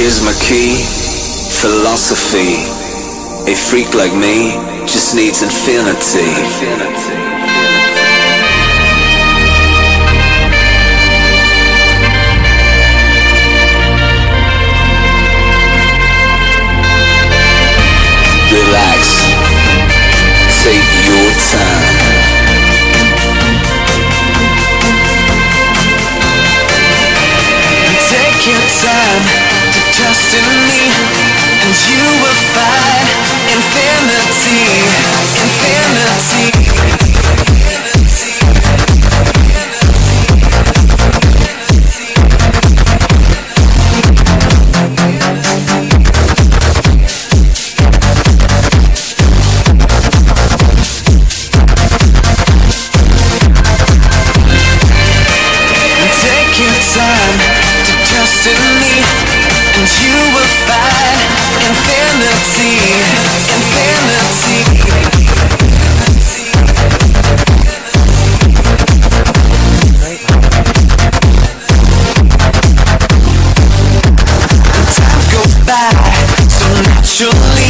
Here's my key, philosophy. A freak like me just needs infinity. Relax, and you will find infinity, infinity. Time goes by so naturally